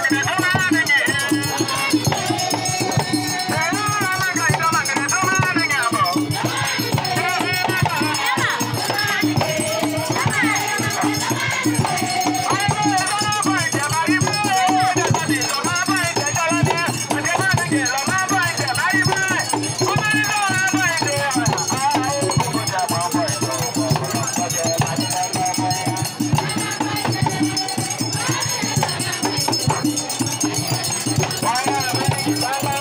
Saturday. Bien,